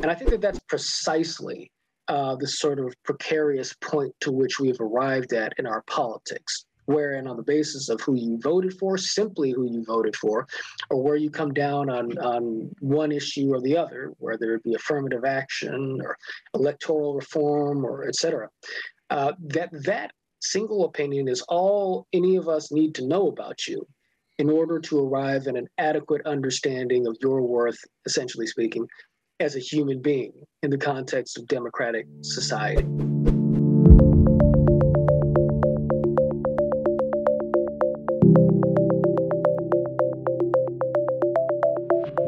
And I think that that's precisely uh, the sort of precarious point to which we've arrived at in our politics wherein on the basis of who you voted for, simply who you voted for, or where you come down on, on one issue or the other, whether it be affirmative action or electoral reform or et cetera, uh, that that single opinion is all any of us need to know about you in order to arrive at an adequate understanding of your worth, essentially speaking, as a human being in the context of democratic society.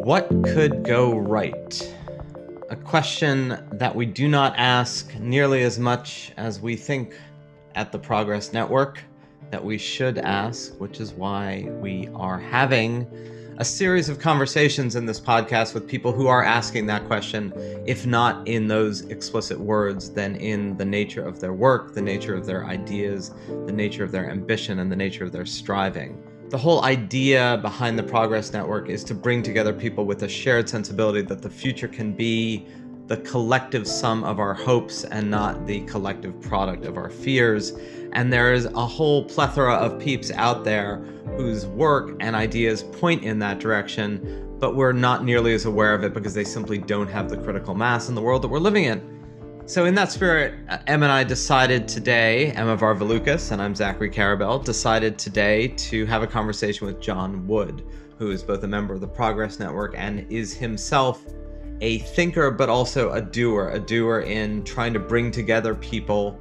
What could go right? A question that we do not ask nearly as much as we think at the Progress Network that we should ask, which is why we are having a series of conversations in this podcast with people who are asking that question, if not in those explicit words, then in the nature of their work, the nature of their ideas, the nature of their ambition, and the nature of their striving. The whole idea behind the Progress Network is to bring together people with a shared sensibility that the future can be the collective sum of our hopes and not the collective product of our fears. And there is a whole plethora of peeps out there whose work and ideas point in that direction, but we're not nearly as aware of it because they simply don't have the critical mass in the world that we're living in. So, in that spirit, Em and I decided today, Emma Varvaloucas and I'm Zachary Karabell, decided today to have a conversation with John Wood, who is both a member of the Progress Network and is himself a thinker, but also a doer, a doer in trying to bring together people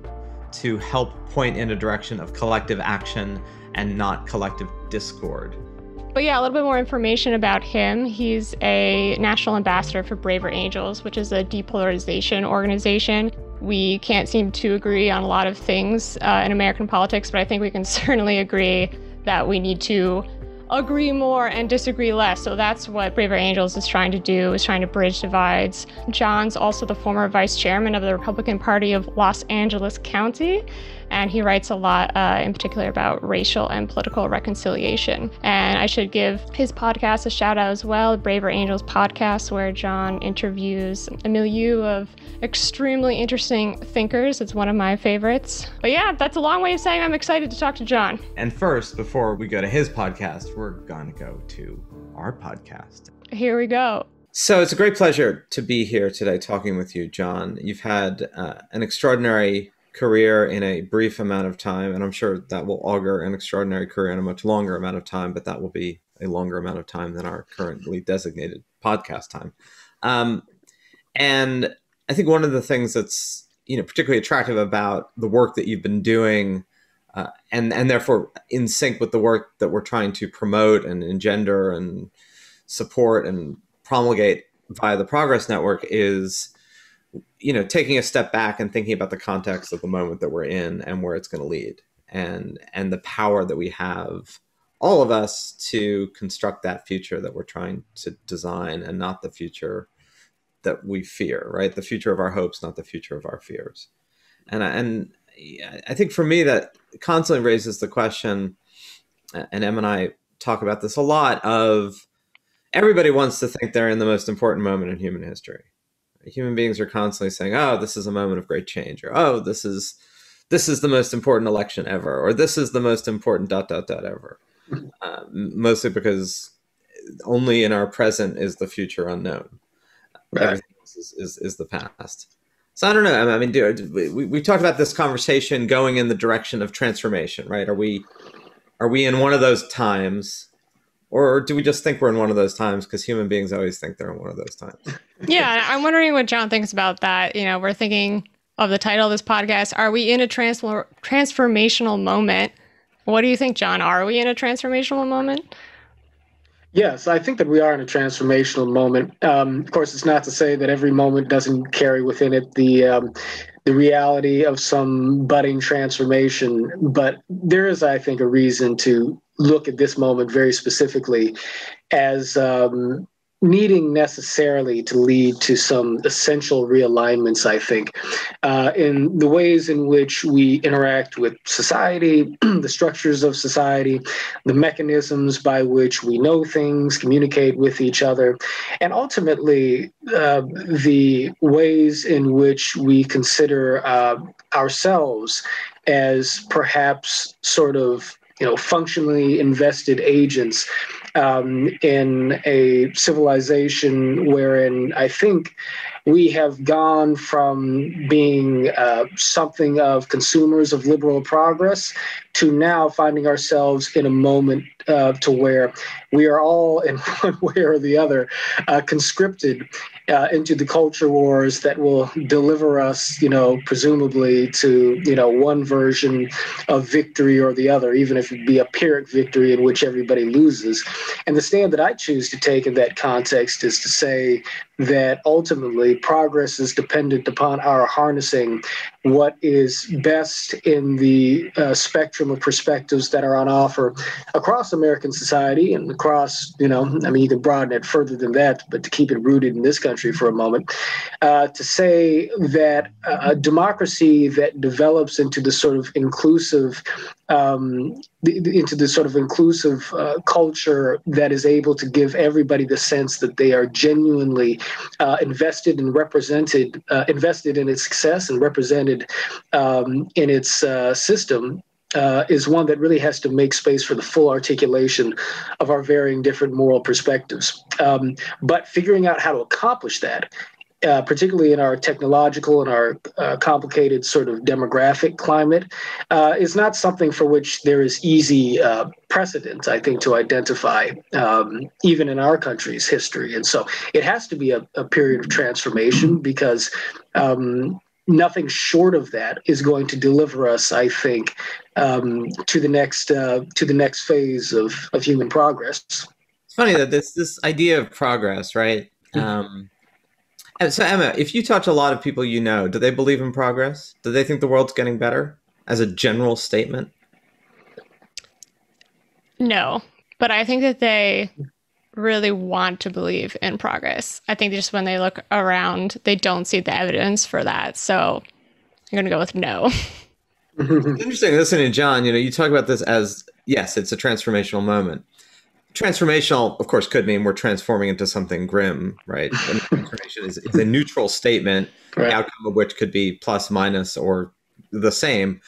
to help point in a direction of collective action and not collective discord. But yeah, a little bit more information about him. He's a national ambassador for Braver Angels, which is a depolarization organization. We can't seem to agree on a lot of things uh, in American politics, but I think we can certainly agree that we need to agree more and disagree less. So that's what Braver Angels is trying to do, is trying to bridge divides. John's also the former vice chairman of the Republican Party of Los Angeles County and he writes a lot uh, in particular about racial and political reconciliation. And I should give his podcast a shout out as well, Braver Angels podcast, where John interviews a milieu of extremely interesting thinkers. It's one of my favorites. But yeah, that's a long way of saying I'm excited to talk to John. And first, before we go to his podcast, we're going to go to our podcast. Here we go. So it's a great pleasure to be here today talking with you, John. You've had uh, an extraordinary career in a brief amount of time, and I'm sure that will augur an extraordinary career in a much longer amount of time, but that will be a longer amount of time than our currently designated podcast time. Um, and I think one of the things that's you know particularly attractive about the work that you've been doing, uh, and and therefore in sync with the work that we're trying to promote and engender and support and promulgate via the Progress Network is you know taking a step back and thinking about the context of the moment that we're in and where it's going to lead and and the power that we have all of us to construct that future that we're trying to design and not the future that we fear right? The future of our hopes not the future of our fears. And and i think for me that constantly raises the question and em and i talk about this a lot of everybody wants to think they're in the most important moment in human history human beings are constantly saying, "Oh, this is a moment of great change," or "Oh, this is this is the most important election ever," or "This is the most important dot dot dot ever." Uh, mostly because only in our present is the future unknown. Right. Everything else is, is, is the past. So I don't know. I mean, do, we we talked about this conversation going in the direction of transformation, right? Are we are we in one of those times or do we just think we're in one of those times because human beings always think they're in one of those times? yeah, I'm wondering what John thinks about that. You know, we're thinking of the title of this podcast. Are we in a transformational moment? What do you think, John? Are we in a transformational moment? Yes, I think that we are in a transformational moment. Um, of course, it's not to say that every moment doesn't carry within it the um, the reality of some budding transformation, but there is, I think, a reason to look at this moment very specifically as um, needing necessarily to lead to some essential realignments, I think, uh, in the ways in which we interact with society, the structures of society, the mechanisms by which we know things, communicate with each other, and ultimately uh, the ways in which we consider uh, ourselves as perhaps sort of you know functionally invested agents um, in a civilization wherein I think we have gone from being uh, something of consumers of liberal progress to now finding ourselves in a moment uh, to where we are all in one way or the other uh, conscripted uh, into the culture wars that will deliver us, you know, presumably to, you know, one version of victory or the other, even if it be a Pyrrhic victory in which everybody loses. And the stand that I choose to take in that context is to say that ultimately progress is dependent upon our harnessing what is best in the uh, spectrum of perspectives that are on offer across American society and across, you know, I mean, you can broaden it further than that, but to keep it rooted in this country for a moment, uh, to say that a democracy that develops into the sort of inclusive um, into this sort of inclusive uh, culture that is able to give everybody the sense that they are genuinely uh, invested and represented, uh, invested in its success and represented um, in its uh, system. Uh, is one that really has to make space for the full articulation of our varying different moral perspectives. Um, but figuring out how to accomplish that uh, particularly in our technological and our uh, complicated sort of demographic climate, uh, is not something for which there is easy uh, precedent, I think, to identify, um, even in our country's history. And so it has to be a, a period of transformation because. Um, nothing short of that is going to deliver us, I think, um, to the next uh, to the next phase of, of human progress. It's funny that this this idea of progress, right? Mm-hmm. So, Emma, if you touch a lot of people you know, do they believe in progress? Do they think the world's getting better as a general statement? No, but I think that they really want to believe in progress. I think just when they look around, they don't see the evidence for that. So I'm going to go with no. Interesting listening to John. You know, you talk about this as yes, it's a transformational moment transformational, of course, could mean we're transforming into something grim, right? transformation is, is, a neutral statement, right. the outcome of which could be plus, minus, or the same,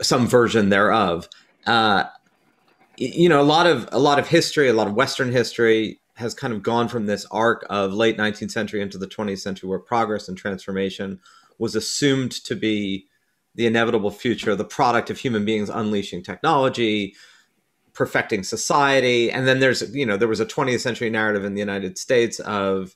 some version thereof. Uh, you know, a lot of a lot of history, a lot of Western history has kind of gone from this arc of late 19th century into the 20th century, where progress and transformation was assumed to be the inevitable future, the product of human beings unleashing technology, perfecting society. And then there's you know there was a 20th century narrative in the united states of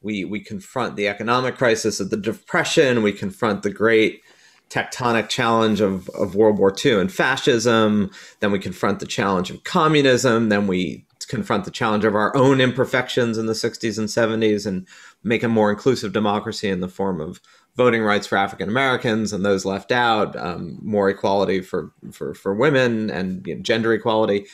we we confront the economic crisis of the depression. We confront the great tectonic challenge of, of world war ii and fascism. Then we confront the challenge of communism. Then we confront the challenge of our own imperfections in the 60s and 70s and make a more inclusive democracy in the form of voting rights for African Americans and those left out, um, more equality for for for women and you know, gender equality,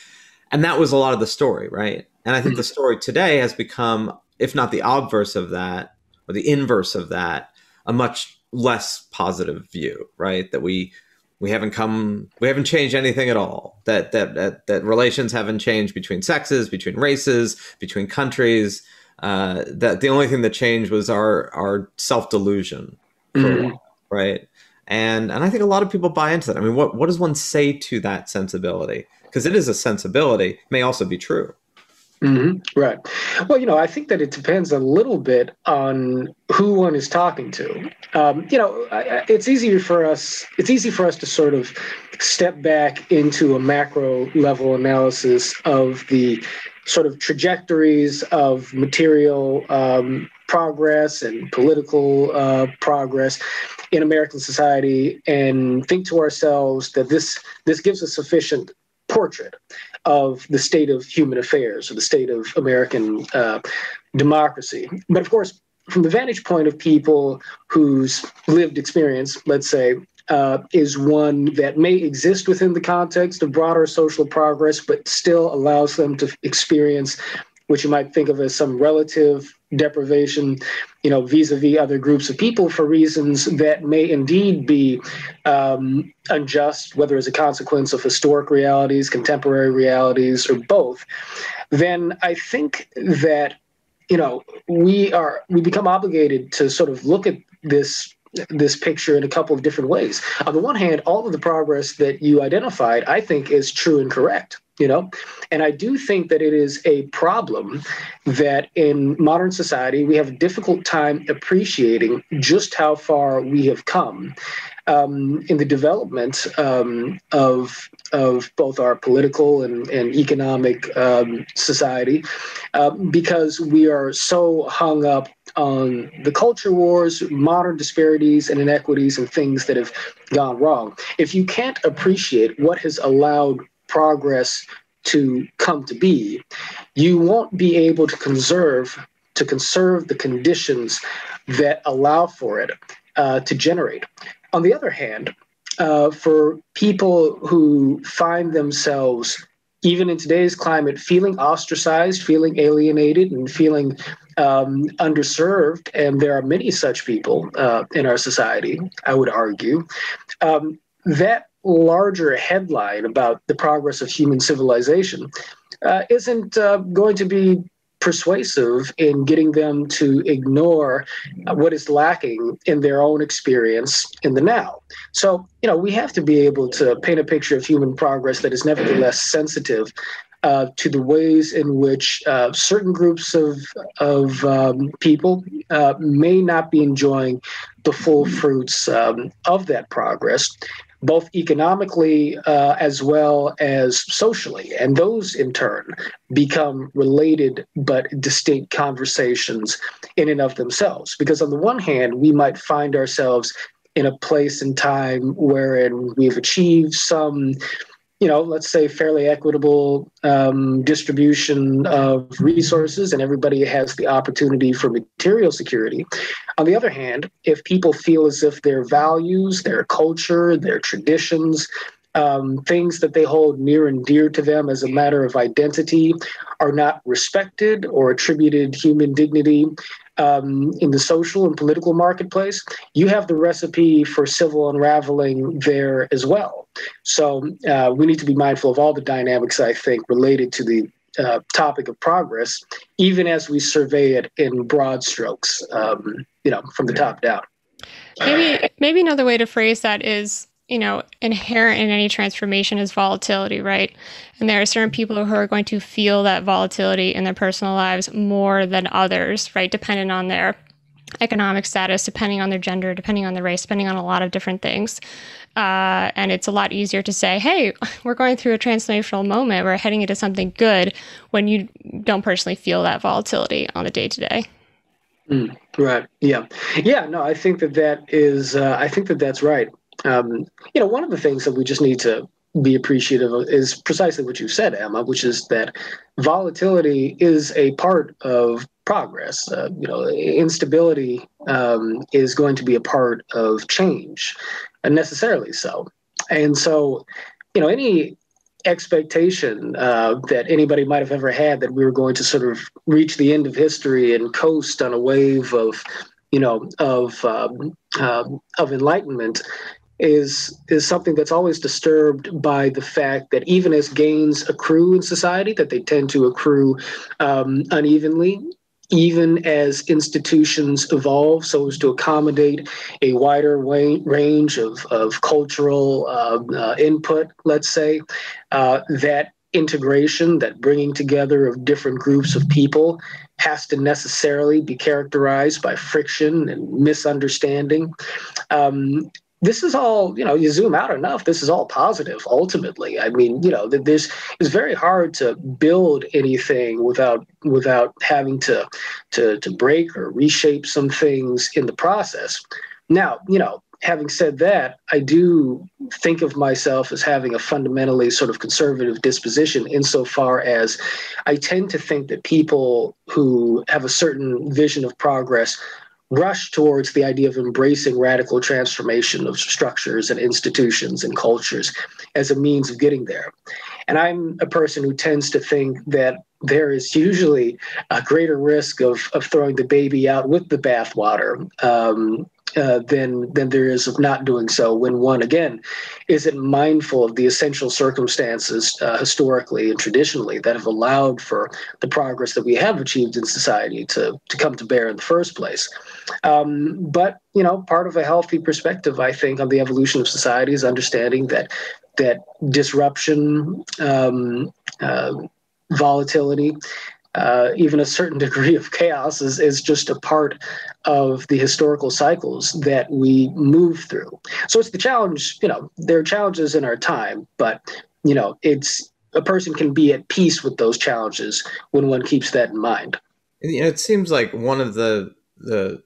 and that was a lot of the story, right? And I think the story today has become, if not the obverse of that or the inverse of that, a much less positive view, right? That we we haven't come we haven't changed anything at all. That that that, that relations haven't changed between sexes between races between countries. Uh, that the only thing that changed was our our self delusion mm-hmm. right? And and I think a lot of people buy into that. I mean, what what does one say to that sensibility? Because it is a sensibility, it may also be true. Mm-hmm. Right. Well, you know, I think that it depends a little bit on who one is talking to. Um, you know, it's easier for us. It's easy for us to sort of step back into a macro level analysis of the sort of trajectories of material um, progress and political uh, progress in American society and think to ourselves that this this gives a sufficient portrait of the state of human affairs or the state of American uh, democracy. But of course, from the vantage point of people whose lived experience, let's say, uh, is one that may exist within the context of broader social progress, but still allows them to experience what you might think of as some relative deprivation, you know, vis-a-vis other groups of people for reasons that may indeed be um, unjust, whether as a consequence of historic realities, contemporary realities, or both, then I think that you know we are we become obligated to sort of look at this this picture in a couple of different ways. On the one hand, all of the progress that you identified, I think, is true and correct. You know, and I do think that it is a problem that in modern society we have a difficult time appreciating just how far we have come um, in the development um, of of both our political and, and economic um, society uh, because we are so hung up on the culture wars, modern disparities and inequities, and things that have gone wrong. If you can't appreciate what has allowed progress to come to be, you won't be able to conserve to conserve the conditions that allow for it uh, to generate. On the other hand, uh, for people who find themselves, even in today's climate, feeling ostracized, feeling alienated, and feeling um, underserved, and there are many such people uh, in our society, I would argue, um, that larger headline about the progress of human civilization uh, isn't uh, going to be persuasive in getting them to ignore what is lacking in their own experience in the now. So, you know, we have to be able to paint a picture of human progress that is nevertheless sensitive uh, to the ways in which uh, certain groups of of um, people uh, may not be enjoying the full fruits um, of that progress, both economically uh, as well as socially. And those, in turn, become related but distinct conversations in and of themselves. Because, on the one hand, we might find ourselves in a place and time wherein we've achieved some you know, let's say fairly equitable um, distribution of resources and everybody has the opportunity for material security. On the other hand, if people feel as if their values, their culture, their traditions, um, things that they hold near and dear to them as a matter of identity are not respected or attributed human dignity um, in the social and political marketplace, you have the recipe for civil unraveling there as well. So uh, we need to be mindful of all the dynamics, I think, related to the uh, topic of progress, even as we survey it in broad strokes, um, you know, from the top down. Maybe, maybe another way to phrase that is you know, inherent in any transformation is volatility, right? And there are certain people who are going to feel that volatility in their personal lives more than others, right? Depending on their economic status, depending on their gender, depending on their race, depending on a lot of different things. Uh, and it's a lot easier to say, hey, we're going through a transformational moment, we're heading into something good when you don't personally feel that volatility on the day to day. Right. Yeah. Yeah. No, I think that that is. Uh, I think that that's right um, you know, one of the things that we just need to be appreciative of is precisely what you said, Emma, which is that volatility is a part of progress. Uh, you know, instability um, is going to be a part of change, and necessarily so. And so, you know, any expectation uh, that anybody might have ever had that we were going to sort of reach the end of history and coast on a wave of, you know, of um, uh, of enlightenment is is something that's always disturbed by the fact that even as gains accrue in society, that they tend to accrue um, unevenly. Even as institutions evolve so as to accommodate a wider range of, of cultural uh, uh, input, let's say, uh, that integration, that bringing together of different groups of people has to necessarily be characterized by friction and misunderstanding. Um, this is all you know you zoom out enough this is all positive ultimately. I mean you know this is very hard to build anything without without having to to to break or reshape some things in the process. Now you know having said that i do think of myself as having a fundamentally sort of conservative disposition insofar as i tend to think that people who have a certain vision of progress rush towards the idea of embracing radical transformation of structures and institutions and cultures as a means of getting there. And I'm a person who tends to think that there is usually a greater risk of, of throwing the baby out with the bathwater um, uh, than than there is of not doing so when one again isn't mindful of the essential circumstances uh, historically and traditionally that have allowed for the progress that we have achieved in society to to come to bear in the first place. Um, but you know, part of a healthy perspective, I think, on the evolution of society is understanding that that disruption. Um, uh, volatility, uh, even a certain degree of chaos is, is just a part of the historical cycles that we move through. So it's the challenge, you know, there are challenges in our time, but, you know, it's a person can be at peace with those challenges when one keeps that in mind. You know, it seems like one of the, the,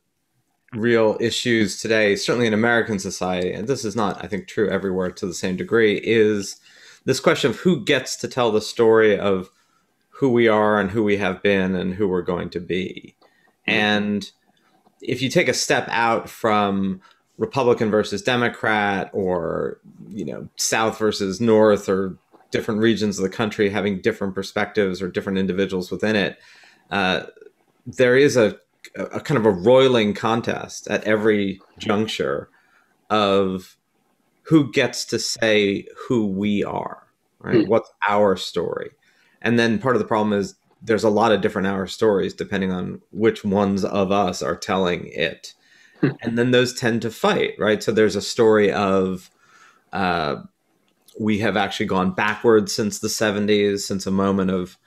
real issues today, certainly in American society, and this is not, I think, true everywhere to the same degree, is this question of who gets to tell the story of who we are and who we have been and who we're going to be. Mm-hmm. And if you take a step out from Republican versus Democrat or, you know, South versus North or different regions of the country having different perspectives or different individuals within it, uh, there is a, a kind of a roiling contest at every juncture of who gets to say who we are, right? Mm. What's our story? And then part of the problem is there's a lot of different our stories depending on which ones of us are telling it. Hmm. and then those tend to fight, right? So there's a story of uh, we have actually gone backwards since the 70s, since a moment of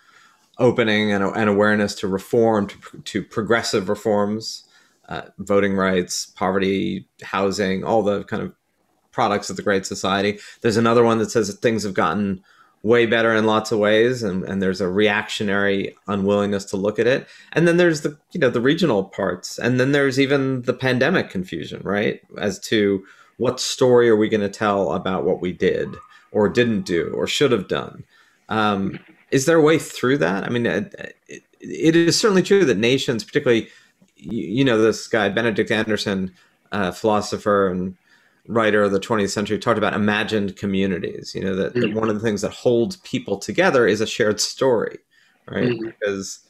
opening and, and awareness to reform, to, to progressive reforms, uh, voting rights, poverty, housing, all the kind of products of the Great Society. There's another one that says that things have gotten way better in lots of ways and, and there's a reactionary unwillingness to look at it. And then there's the you know the regional parts and then there's even the pandemic confusion right? As to what story are we going to tell about what we did or didn't do or should have done? Um, is there a way through that? I mean it, it, is certainly true that nations particularly you, you know this guy benedict anderson uh, philosopher and writer of the 20th century talked about imagined communities you know that, mm-hmm. that, one of the things that holds people together is a shared story right mm-hmm. because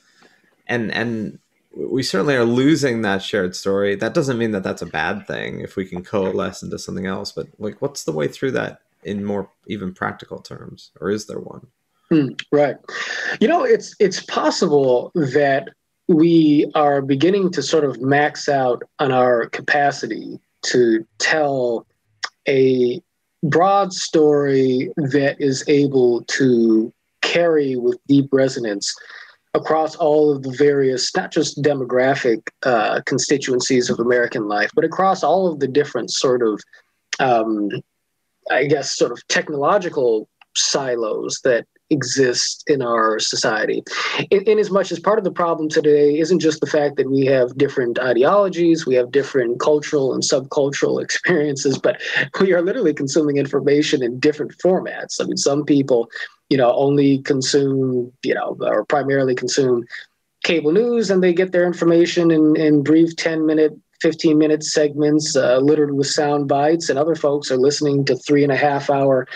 and and we certainly are losing that shared story that doesn't mean that that's a bad thing if we can coalesce into something else but like what's the way through that in more even practical terms or is there one mm, right you know it's it's possible that we are beginning to sort of max out on our capacity to tell a broad story that is able to carry with deep resonance across all of the various, not just demographic uh, constituencies of American life, but across all of the different sort of, um, I guess, sort of technological silos that exist in our society. In, in, as much as part of the problem today isn't just the fact that we have different ideologies, we have different cultural and subcultural experiences, but we are literally consuming information in different formats. I mean, some people, you know, only consume, you know, or primarily consume cable news and they get their information in, in brief 10 minute 15 minute segments uh, littered with sound bites and other folks are listening to three and a half hour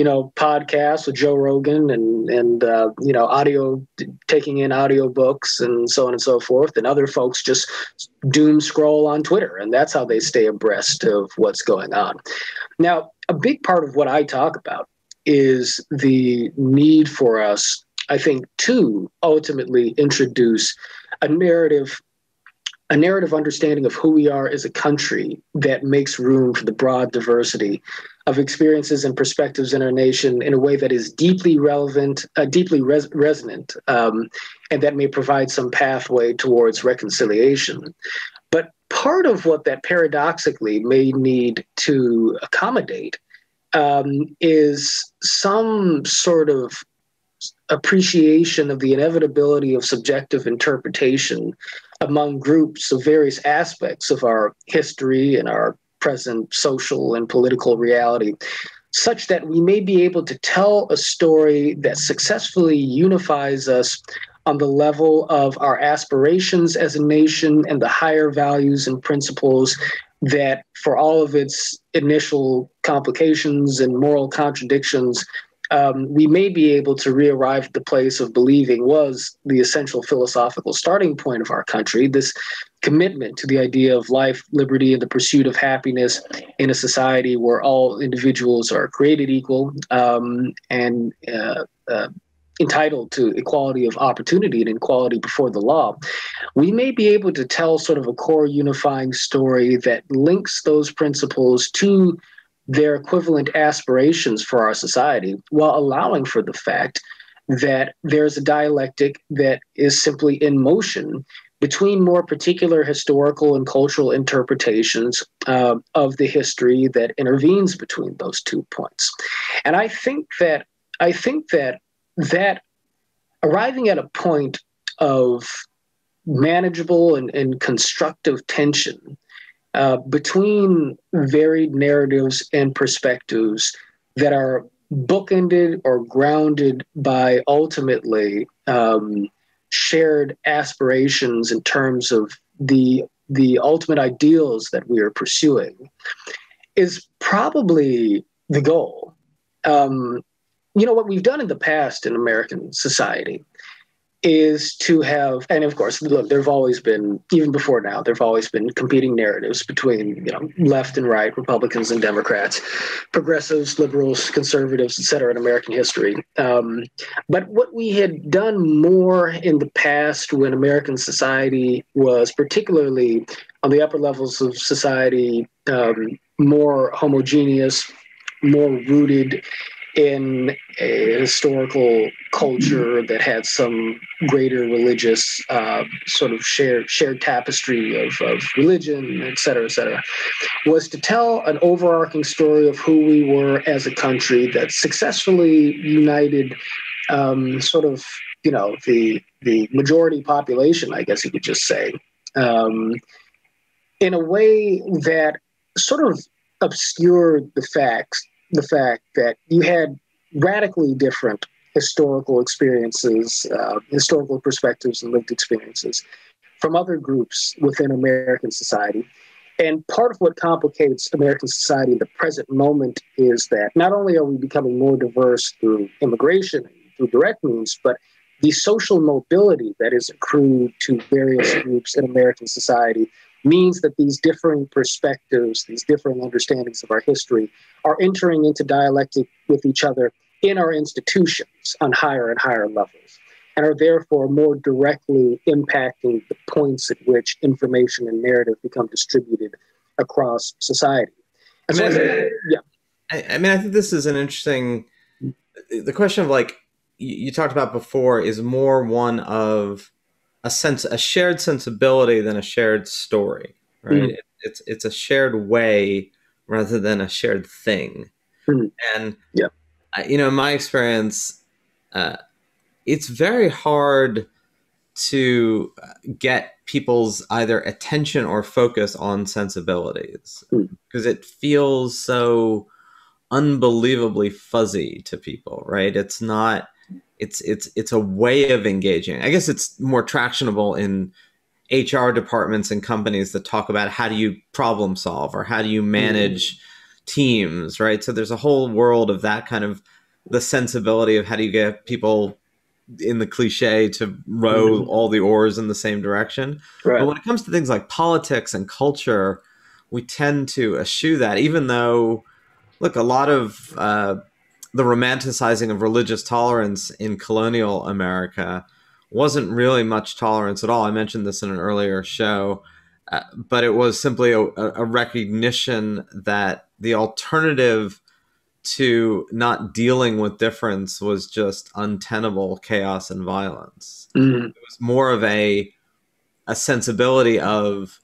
you know podcasts with Joe Rogan and and uh, you know audio taking in audio books and so on and so forth and other folks just doom scroll on Twitter and that's how they stay abreast of what's going on. Now, a big part of what I talk about is the need for us I think to ultimately introduce a narrative a narrative understanding of who we are as a country that makes room for the broad diversity of experiences and perspectives in our nation in a way that is deeply relevant, uh, deeply res- resonant, um, and that may provide some pathway towards reconciliation. But part of what that paradoxically may need to accommodate um, is some sort of appreciation of the inevitability of subjective interpretation among groups of various aspects of our history and our present social and political reality, such that we may be able to tell a story that successfully unifies us on the level of our aspirations as a nation and the higher values and principles that, for all of its initial complications and moral contradictions, um, we may be able to re-arrive at the place of believing was the essential philosophical starting point of our country. This commitment to the idea of life, liberty, and the pursuit of happiness in a society where all individuals are created equal um, and uh, uh, entitled to equality of opportunity and equality before the law, we may be able to tell sort of a core unifying story that links those principles to their equivalent aspirations for our society while allowing for the fact that there's a dialectic that is simply in motion between more particular historical and cultural interpretations uh, of the history that intervenes between those two points. And I think that I think that that arriving at a point of manageable and, and constructive tension uh, between varied narratives and perspectives that are bookended or grounded by ultimately um, shared aspirations in terms of the the ultimate ideals that we are pursuing is probably the goal. Um, you know what we've done in the past in American society is to have, and of course, look, there've always been, even before now, there've always been competing narratives between, you know, left and right, Republicans and Democrats, progressives, liberals, conservatives, etc in American history. Um, but what we had done more in the past when American society was particularly on the upper levels of society, um, more homogeneous, more rooted in a historical culture that had some greater religious uh, sort of shared shared tapestry of, of religion, et cetera, et cetera, was to tell an overarching story of who we were as a country that successfully united um, sort of you know the the majority population, I guess you could just say, um, in a way that sort of obscured the facts the fact that you had radically different historical experiences, uh, historical perspectives, and lived experiences from other groups within American society. And part of what complicates American society in the present moment is that not only are we becoming more diverse through immigration, through direct means, but the social mobility that is accrued to various groups in American society means that these differing perspectives, these differing understandings of our history, are entering into dialectic with each other in our institutions on higher and higher levels, and are therefore more directly impacting the points at which information and narrative become distributed across society. I mean, so, yeah. I, I mean, I think this is an interesting. The question of like you talked about before is more one of a sense a shared sensibility than a shared story right mm-hmm. it, it's it's a shared way rather than a shared thing mm-hmm. and yeah you know in my experience uh, it's very hard to get people's either attention or focus on sensibilities because mm. it feels so unbelievably fuzzy to people right it's not it's it's it's a way of engaging. I guess it's more tractionable in HR departments and companies that talk about how do you problem solve or how do you manage mm. teams, right? So there's a whole world of that kind of the sensibility of how do you get people in the cliche to row mm. all the oars in the same direction. Right. But when it comes to things like politics and culture, we tend to eschew that, even though, look, a lot of uh, the romanticizing of religious tolerance in colonial America wasn't really much tolerance at all. I mentioned this in an earlier show, uh, but it was simply a, a, recognition that the alternative to not dealing with difference was just untenable chaos and violence. Mm-hmm. It was more of a a sensibility of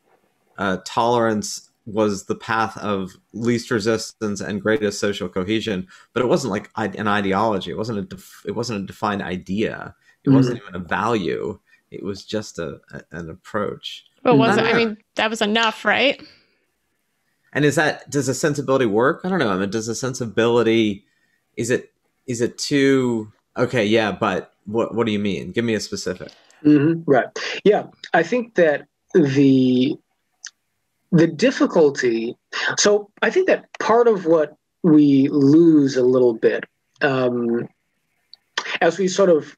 uh, tolerance was the path of least resistance and greatest social cohesion but it wasn't like an ideology. It wasn't a def- it wasn't a defined idea. It mm-hmm. wasn't even a value. It was just a, a an approach. But was it i mean that was enough right? And is that does a sensibility work? I don't know. I mean does a sensibility is it is it too okay yeah but what what do you mean? Give me a specific. Mm-hmm. right. Yeah. I think that the the difficulty so i think that part of what we lose a little bit um, as we sort of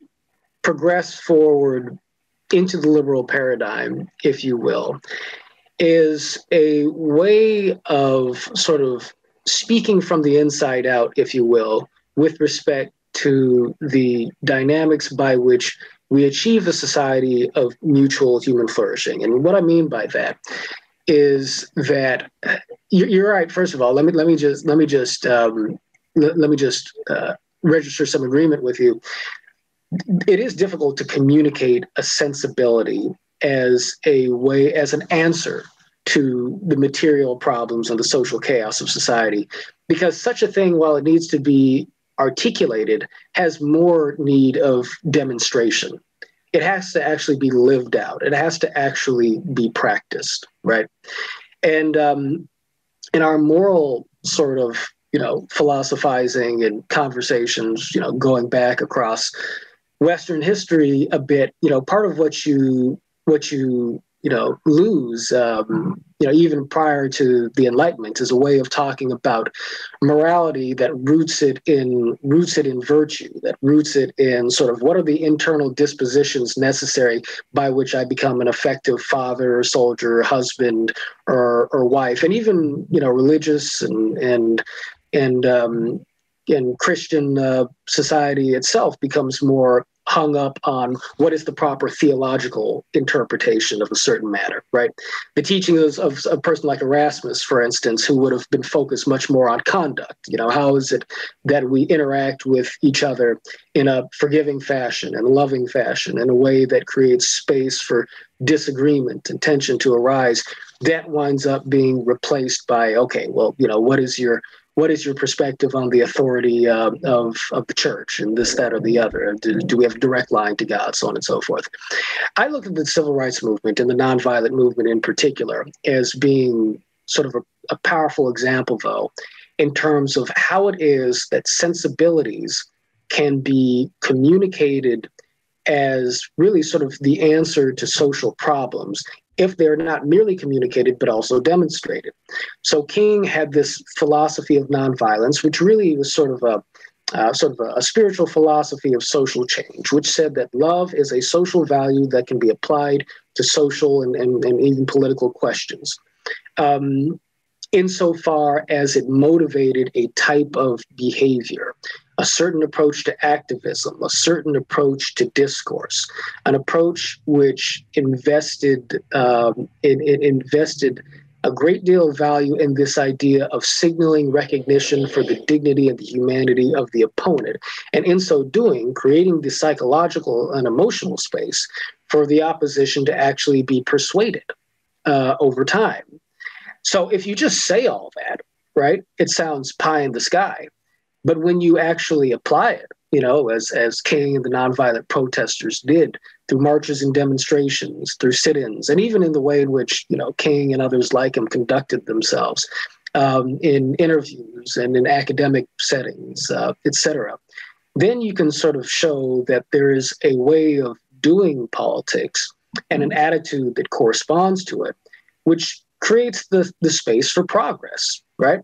progress forward into the liberal paradigm, if you will, is a way of sort of speaking from the inside out, if you will, with respect to the dynamics by which we achieve a society of mutual human flourishing. And what I mean by that is that you're right. First of all, let me let me just let me just um, let, let, me just uh, register some agreement with you. It is difficult to communicate a sensibility as a way as an answer to the material problems and the social chaos of society, because such a thing, while it needs to be articulated, has more need of demonstration it has to actually be lived out. It has to actually be practiced, right? And um, in our moral sort of you know philosophizing and conversations, you know, going back across Western history a bit, you know, part of what you what you you know lose um, you know even prior to the enlightenment is a way of talking about morality that roots it in roots it in virtue that roots it in sort of what are the internal dispositions necessary by which i become an effective father or soldier or husband or or wife and even you know religious and and and um, and Christian uh, society itself becomes more hung up on what is the proper theological interpretation of a certain matter, right? The teachings of a person like Erasmus, for instance, who would have been focused much more on conduct. You know, how is it that we interact with each other in a forgiving fashion and loving fashion in a way that creates space for disagreement and tension to arise? That winds up being replaced by, okay, well, you know, what is your what is your perspective on the authority uh, of, of the church and this, that, or the other? Do, do we have a direct line to God, so on and so forth? I look at the civil rights movement and the nonviolent movement in particular as being sort of a, a powerful example, though, in terms of how it is that sensibilities can be communicated as really sort of the answer to social problems if they're not merely communicated but also demonstrated. So King had this philosophy of nonviolence, which really was sort of a uh, sort of a, a, spiritual philosophy of social change, which said that love is a social value that can be applied to social and, and, and even political questions. Um, insofar as it motivated a type of behavior a certain approach to activism, a certain approach to discourse, an approach which invested um, in, in, invested a great deal of value in this idea of signaling recognition for the dignity and the humanity of the opponent, and in so doing, creating the psychological and emotional space for the opposition to actually be persuaded uh, over time. So if you just say all that, right, it sounds pie in the sky. But when you actually apply it, you know, as as King and the nonviolent protesters did through marches and demonstrations, through sit-ins, and even in the way in which you know King and others like him conducted themselves um, in interviews and in academic settings, uh, etc. Then you can sort of show that there is a way of doing politics and an attitude that corresponds to it, which creates the, the space for progress, right?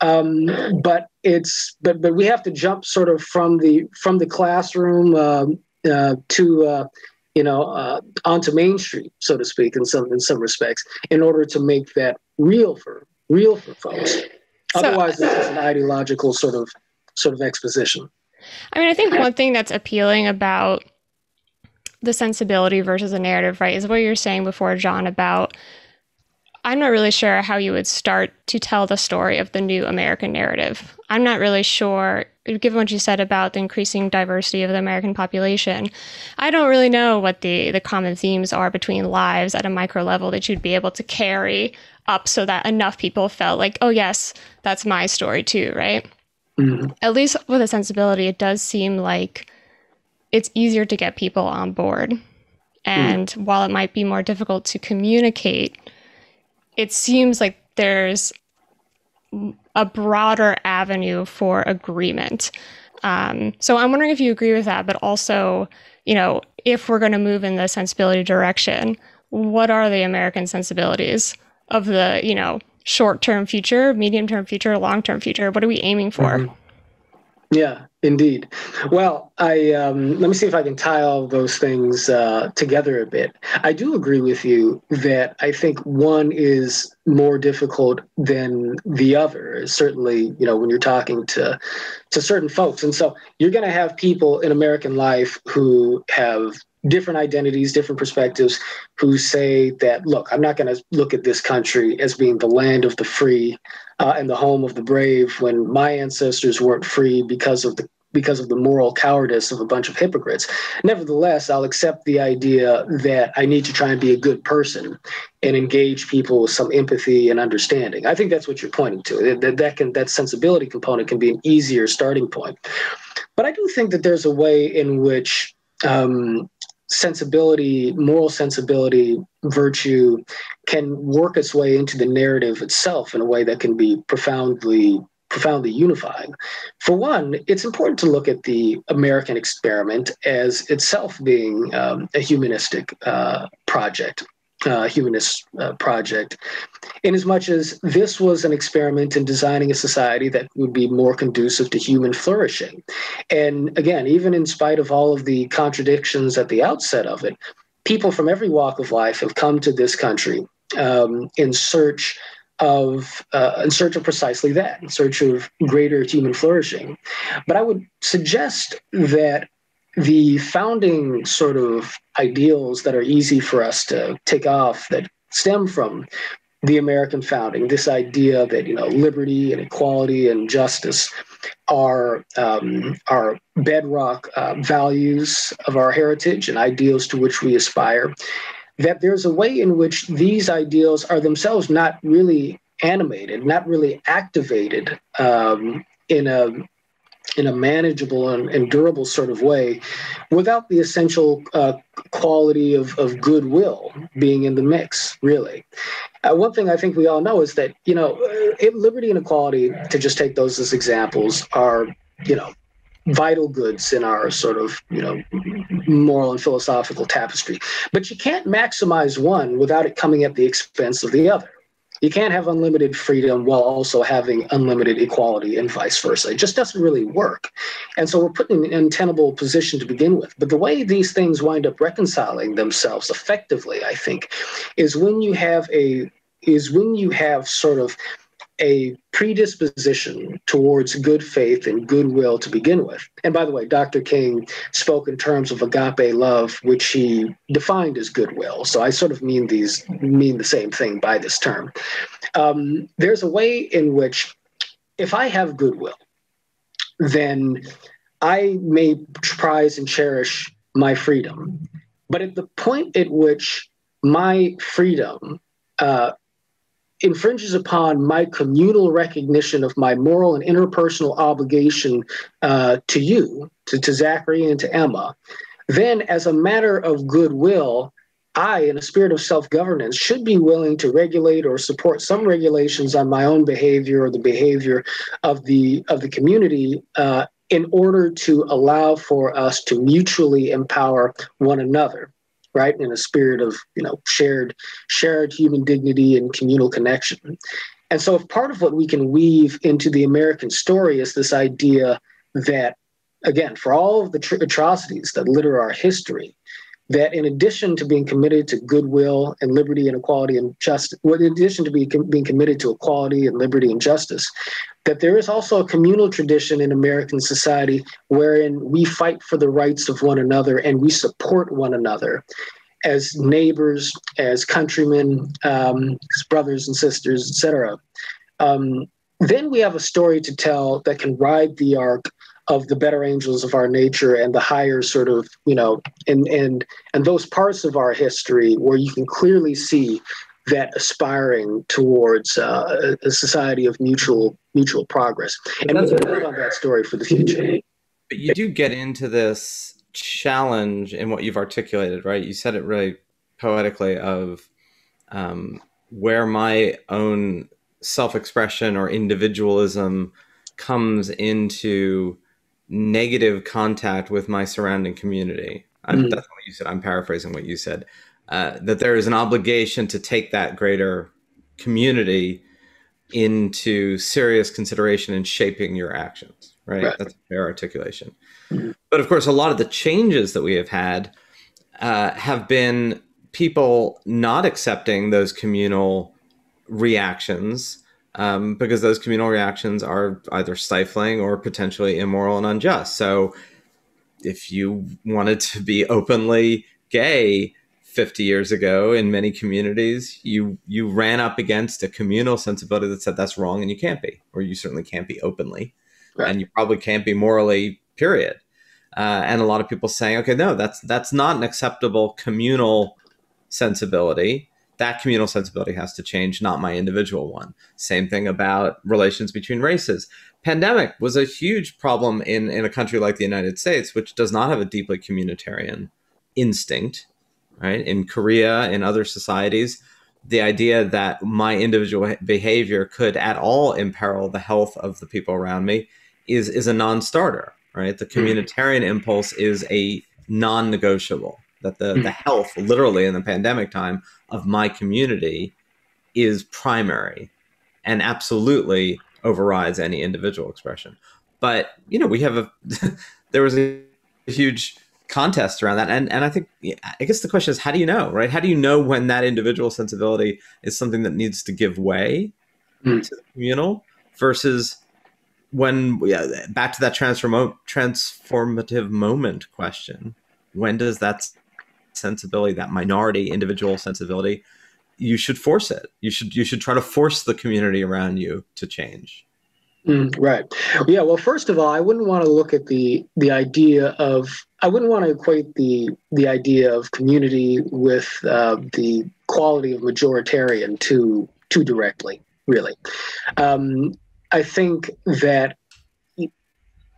Um, but it's but but we have to jump sort of from the from the classroom um, uh, to uh, you know uh, onto Main Street, so to speak, in some in some respects, in order to make that real for real for folks. So, Otherwise, it's just an ideological sort of sort of exposition. I mean, I think one thing that's appealing about the sensibility versus a narrative, right, is what you're saying before, John, about I'm not really sure how you would start to tell the story of the new American narrative. I'm not really sure, given what you said about the increasing diversity of the American population, I don't really know what the, the common themes are between lives at a micro level that you'd be able to carry up so that enough people felt like, oh, yes, that's my story too, right? Mm-hmm. At least with a sensibility, it does seem like it's easier to get people on board. Mm. And mm-hmm. while it might be more difficult to communicate, it seems like there's a broader avenue for agreement. Um, so I'm wondering if you agree with that, but also, you know, if we're going to move in the sensibility direction, what are the American sensibilities of the, you know, short term future, medium term future, long term future? What are we aiming for? Mm-hmm. Yeah, Indeed. Well, I um, let me see if I can tie all those things uh, together a bit. I do agree with you that I think one is more difficult than the other. Certainly, you know, when you're talking to to certain folks, and so you're going to have people in American life who have different identities, different perspectives, who say that, look, I'm not going to look at this country as being the land of the free uh, and the home of the brave when my ancestors weren't free because of the because of the moral cowardice of a bunch of hypocrites. Nevertheless, I'll accept the idea that I need to try and be a good person and engage people with some empathy and understanding. I think that's what you're pointing to. That that can that sensibility component can be an easier starting point. But I do think that there's a way in which um, sensibility, moral sensibility, virtue can work its way into the narrative itself in a way that can be profoundly profoundly unifying. For one, it's important to look at the American experiment as itself being um, a humanistic uh, project uh, humanist uh, project, in as much as this was an experiment in designing a society that would be more conducive to human flourishing. And again, even in spite of all of the contradictions at the outset of it, people from every walk of life have come to this country um, in search of uh, in search of precisely that, in search of greater human flourishing. But I would suggest that the founding sort of ideals that are easy for us to take off that stem from the American founding, this idea that you know liberty and equality and justice are um, are bedrock uh, values of our heritage and ideals to which we aspire. That there's a way in which these ideals are themselves not really animated, not really activated um, in a in a manageable and, and, durable sort of way without the essential uh, quality of, of goodwill being in the mix, really. Uh, one thing I think we all know is that, you know, uh, liberty and equality, to just take those as examples, are, you know, vital goods in our sort of, you know, moral and philosophical tapestry. But you can't maximize one without it coming at the expense of the other. You can't have unlimited freedom while also having unlimited equality and vice versa. It just doesn't really work. And so we're put in an untenable position to begin with. But the way these things wind up reconciling themselves effectively, I think, is when you have a is when you have sort of a predisposition towards good faith and goodwill to begin with. And by the way, Dr. King spoke in terms of agape love, which he defined as goodwill. So I sort of mean these mean the same thing by this term. Um, there's a way in which, if I have goodwill, then I may prize and cherish my freedom. But at the point at which my freedom uh, infringes upon my communal recognition of my moral and interpersonal obligation uh, to you, to, to Zachary and to Emma, then as a matter of goodwill, I, in a spirit of self governance, should be willing to regulate or support some regulations on my own behavior or the behavior of the of the community uh, in order to allow for us to mutually empower one another right? In a spirit of you know shared shared human dignity and communal connection. And so if part of what we can weave into the american story is this idea that again for all of the tr- atrocities that litter our history that in addition to being committed to goodwill and liberty and equality and justice, well, in addition to being, being committed to equality and liberty and justice, that there is also a communal tradition in American society wherein we fight for the rights of one another and we support one another as neighbors, as countrymen, um, as brothers and sisters, etc. Um, then we have a story to tell that can ride the arc of the better angels of our nature and the higher sort of you know and and and those parts of our history where you can clearly see that aspiring towards uh, a society of mutual mutual progress. And we'll build on that story for the future. But you do get into this challenge in what you've articulated, right? You said it really poetically of um, where my own self-expression or individualism comes into negative contact with my surrounding community. Mm. That's what you said. I'm paraphrasing what you said. Uh, that there is an obligation to take that greater community into serious consideration in shaping your actions right? right. That's a fair articulation. Mm-hmm. But of course, a lot of the changes that we have had uh, have been people not accepting those communal reactions um, because those communal reactions are either stifling or potentially immoral and unjust. So, if you wanted to be openly gay 50 years ago in many communities, you you ran up against a communal sensibility that said that's wrong and you can't be, or you certainly can't be openly, right. and you probably can't be morally. Period. Uh, and a lot of people saying, okay, no, that's that's not an acceptable communal sensibility that communal sensibility has to change, not my individual one. Same thing about relations between races. Pandemic was a huge problem in, in a country like the United States, which does not have a deeply communitarian instinct, right? In Korea, in other societies, the idea that my individual behavior could at all imperil the health of the people around me is, is a non starter, right? The hmm. communitarian impulse is a non negotiable that the, the hmm. health literally in the pandemic time of my community is primary and absolutely overrides any individual expression but you know we have a there was a huge contest around that and and i think i guess the question is how do you know right how do you know when that individual sensibility is something that needs to give way mm. to the communal versus when yeah, back to that transform- transformative moment question when does that sensibility, that minority individual sensibility, you should force it. You should you should try to force the community around you to change. Mm, right. Yeah. Well, first of all, I wouldn't want to look at the the idea of I wouldn't want to equate the the idea of community with uh, the quality of majoritarian too too directly. Really, um, I think that you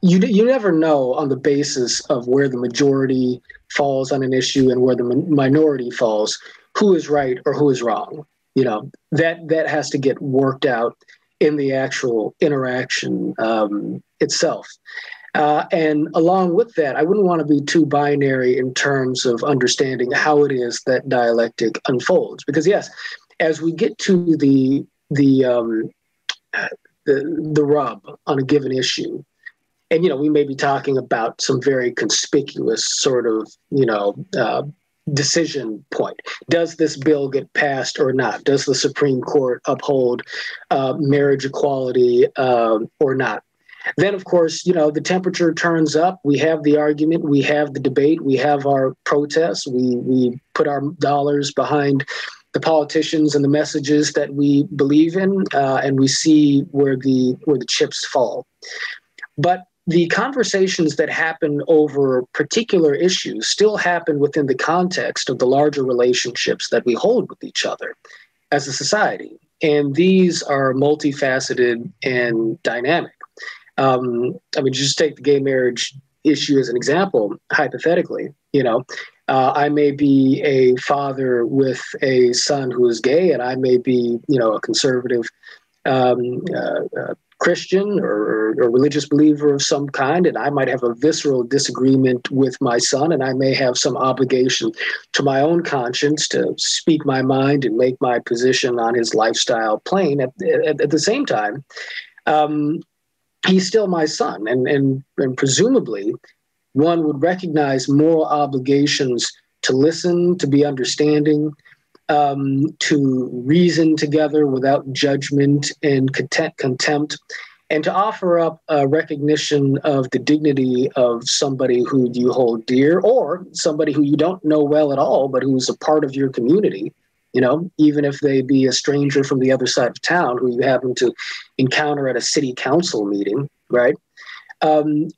you never know on the basis of where the majority falls on an issue and where the minority falls, who is right or who is wrong. You know that that has to get worked out in the actual interaction um, itself. Uh, and along with that, I wouldn't want to be too binary in terms of understanding how it is that dialectic unfolds. Because yes, as we get to the the um, the, the rub on a given issue, and you know we may be talking about some very conspicuous sort of you know uh, decision point. Does this bill get passed or not? Does the supreme court uphold uh, marriage equality uh, or not? Then of course you know the temperature turns up. We have the argument. We have the debate. We have our protests. We we put our dollars behind the politicians and the messages that we believe in uh, and we see where the where the chips fall. But the conversations that happen over particular issues still happen within the context of the larger relationships that we hold with each other as a society. And these are multifaceted and dynamic. Um, I mean, just take the gay marriage issue as an example, hypothetically. You know, uh, I may be a father with a son who is gay, and I may be, you know, a conservative um, uh, uh, Christian or, or religious believer of some kind, and I might have a visceral disagreement with my son, and I may have some obligation to my own conscience to speak my mind and make my position on his lifestyle plain. At, at, at the same time, um, he's still my son, and, and, and presumably one would recognize moral obligations to listen, to be understanding, um, to reason together without judgment and contempt, and to offer up a recognition of the dignity of somebody who you hold dear or somebody who you don't know well at all, but who's a part of your community. You know, even if they be a stranger from the other side of town who you happen to encounter at a city council meeting, right? Um,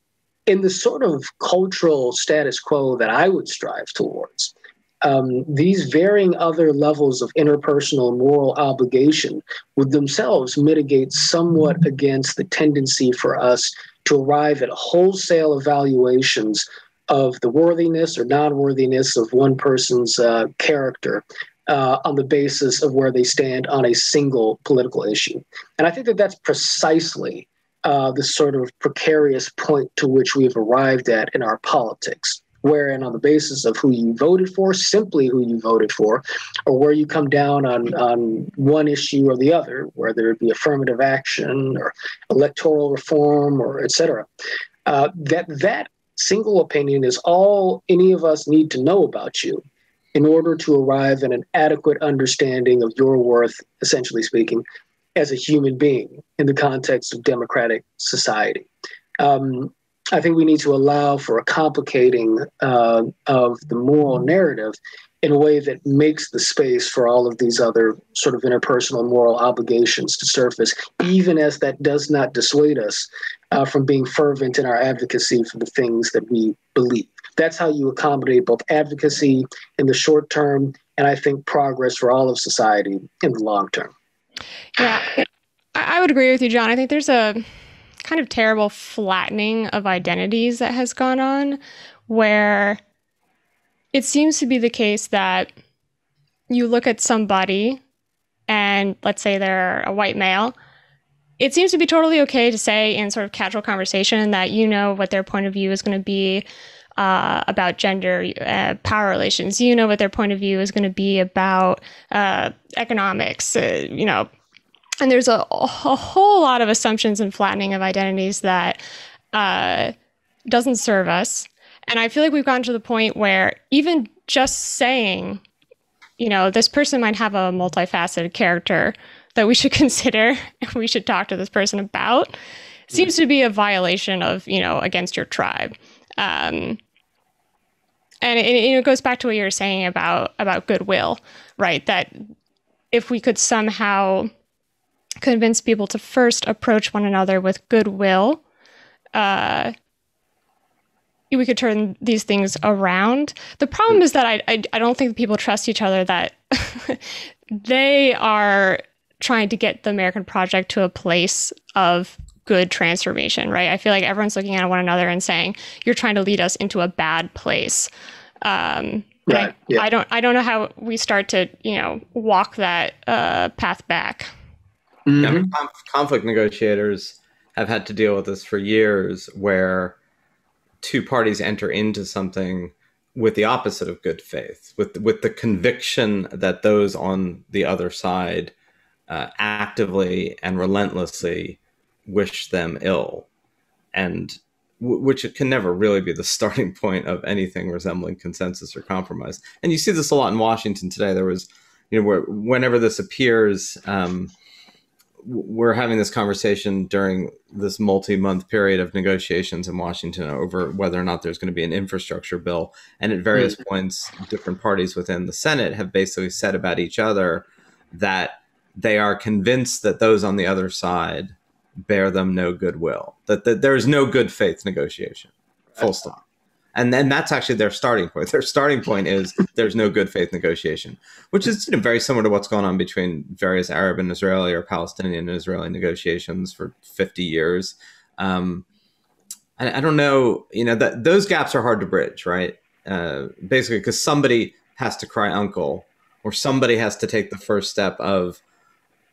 in the sort of cultural status quo that I would strive towards, um, these varying other levels of interpersonal and moral obligation would themselves mitigate somewhat against the tendency for us to arrive at wholesale evaluations of the worthiness or non-worthiness of one person's uh, character uh, on the basis of where they stand on a single political issue. And I think that that's precisely uh, the sort of precarious point to which we've arrived at in our politics wherein on the basis of who you voted for, simply who you voted for, or where you come down on, on one issue or the other, whether it be affirmative action or electoral reform or et cetera, uh, that that single opinion is all any of us need to know about you in order to arrive at an adequate understanding of your worth, essentially speaking, as a human being in the context of democratic society. Um, I think we need to allow for a complicating uh, of the moral narrative in a way that makes the space for all of these other sort of interpersonal moral obligations to surface, even as that does not dissuade us uh, from being fervent in our advocacy for the things that we believe. That's how you accommodate both advocacy in the short term and I think progress for all of society in the long term. Yeah, I would agree with you, John. I think there's a kind of terrible flattening of identities that has gone on where it seems to be the case that you look at somebody and let's say they're a white male it seems to be totally okay to say in sort of casual conversation that you know what their point of view is going to be uh, about gender uh, power relations. You know what their point of view is going to be about uh, economics. Uh, you know, and there's a, a, whole lot of assumptions and flattening of identities that uh, doesn't serve us. And I feel like we've gotten to the point where even just saying, you know, this person might have a multifaceted character that we should consider and we should talk to this person about seems to be a violation of, you know, against your tribe. Um, and it, it goes back to what you were saying about about goodwill, right? That if we could somehow convince people to first approach one another with goodwill, uh, we could turn these things around. The problem is that I, I, I don't think people trust each other, that they are trying to get the American project to a place of good transformation, right? I feel like everyone's looking at one another and saying, you're trying to lead us into a bad place. Um, right. I, yeah. I, don't I don't know how we start to, you know, walk that uh, path back. Mm-hmm. Yeah, conflict negotiators have had to deal with this for years where two parties enter into something with the opposite of good faith, with with the conviction that those on the other side uh, actively and relentlessly wish them ill, and w- which can never really be the starting point of anything resembling consensus or compromise. And you see this a lot in Washington today. There was, you know, where whenever this appears. Um, we're having this conversation during this multi-month period of negotiations in Washington over whether or not there's going to be an infrastructure bill. And at various mm-hmm. points, different parties within the Senate have basically said about each other that they are convinced that those on the other side bear them no goodwill, that, that there is no good faith negotiation. Full stop and then that's actually their starting point. Their starting point is there's no good faith negotiation, which is you know, very similar to what's going on between various Arab and Israeli or Palestinian and Israeli negotiations for 50 years. Um, I, I, don't know, you know, that those gaps are hard to bridge, right? Uh, basically, because somebody has to cry uncle, or somebody has to take the first step of,